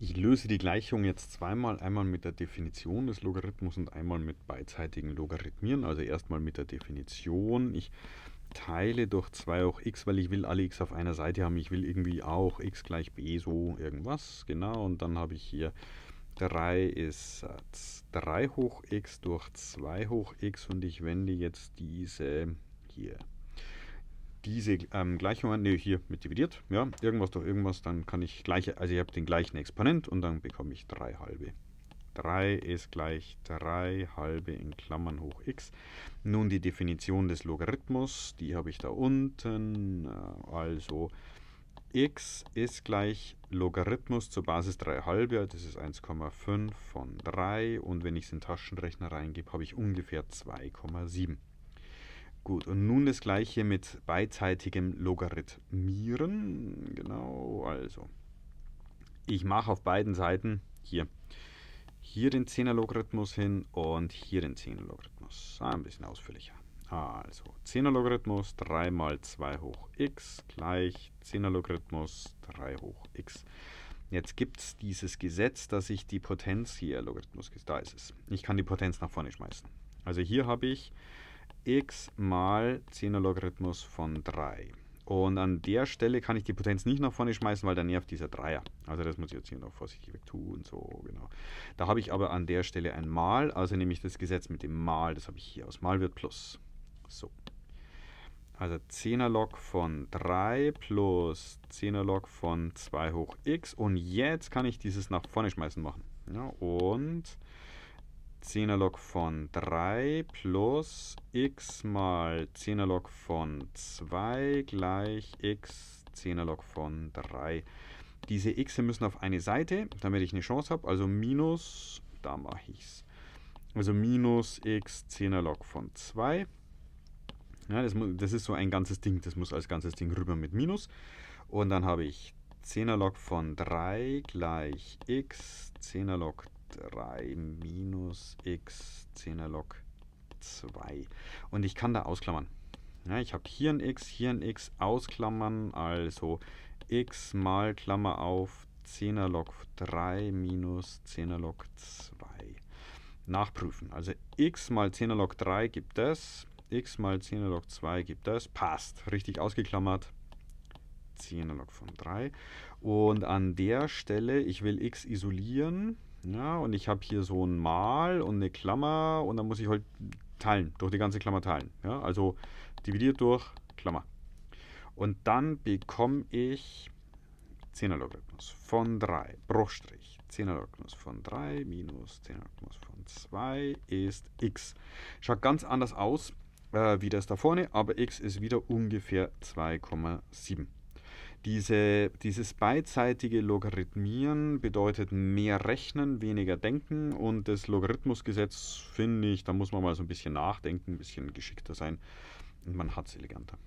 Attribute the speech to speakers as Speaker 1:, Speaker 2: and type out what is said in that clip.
Speaker 1: Ich löse die Gleichung jetzt zweimal, einmal mit der Definition des Logarithmus und einmal mit beidseitigen Logarithmieren. Also erstmal mit der Definition. Ich teile durch 2 hoch x, weil ich will alle x auf einer Seite haben. Ich will irgendwie auch x gleich b, so irgendwas. Genau, und dann habe ich hier 3 ist 3 hoch x durch 2 hoch x und ich wende jetzt diese hier diese ähm, Gleichung, ne, hier mit dividiert, ja, irgendwas durch irgendwas, dann kann ich gleiche, also ich habe den gleichen Exponent und dann bekomme ich 3 halbe. 3 ist gleich 3 halbe in Klammern hoch x. Nun die Definition des Logarithmus, die habe ich da unten, äh, also x ist gleich Logarithmus zur Basis 3 halbe, das ist 1,5 von 3 und wenn ich es in den Taschenrechner reingebe, habe ich ungefähr 2,7. Gut, und nun das gleiche mit beidseitigem Logarithmieren. Genau, also ich mache auf beiden Seiten hier, hier den 10er Logarithmus hin und hier den 10er Logarithmus. Ah, ein bisschen ausführlicher. Also 10er Logarithmus 3 mal 2 hoch x gleich 10er Logarithmus 3 hoch x. Jetzt gibt es dieses Gesetz, dass ich die Potenz hier, Logarithmus, da ist es. Ich kann die Potenz nach vorne schmeißen. Also hier habe ich x mal 10er Logarithmus von 3. Und an der Stelle kann ich die Potenz nicht nach vorne schmeißen, weil dann nervt dieser Dreier. Also das muss ich jetzt hier noch vorsichtig weg tun. So, genau. Da habe ich aber an der Stelle ein Mal, also nehme ich das Gesetz mit dem Mal, das habe ich hier aus. Mal wird Plus. So. Also 10er Log von 3 plus 10er Log von 2 hoch x. Und jetzt kann ich dieses nach vorne schmeißen machen. Ja, und 10er Log von 3 plus x mal 10er Log von 2 gleich x 10er Log von 3. Diese x müssen auf eine Seite, damit ich eine Chance habe, also minus, da mache ich es, also minus x 10er Log von 2. Ja, das, das ist so ein ganzes Ding, das muss als ganzes Ding rüber mit minus. Und dann habe ich 10er Log von 3 gleich x 10er Log 3 minus x 10er log 2. Und ich kann da ausklammern. Ja, ich habe hier ein x, hier ein x, ausklammern, also x mal Klammer auf 10er log 3 minus 10er log 2. Nachprüfen. Also x mal 10er log 3 gibt es, x mal 10er log 2 gibt es, passt, richtig ausgeklammert. 10er log von 3. Und an der Stelle, ich will x isolieren, ja, und ich habe hier so ein Mal und eine Klammer und dann muss ich halt teilen, durch die ganze Klammer teilen. Ja, also dividiert durch Klammer. Und dann bekomme ich 10er Logarithmus von 3, Bruchstrich. 10er Logarithmus von 3 minus 10er Logarithmus von 2 ist x. Schaut ganz anders aus äh, wie das da vorne, aber x ist wieder ungefähr 2,7. Diese, dieses beidseitige Logarithmieren bedeutet mehr Rechnen, weniger Denken und das Logarithmusgesetz finde ich, da muss man mal so ein bisschen nachdenken, ein bisschen geschickter sein und man hat es eleganter.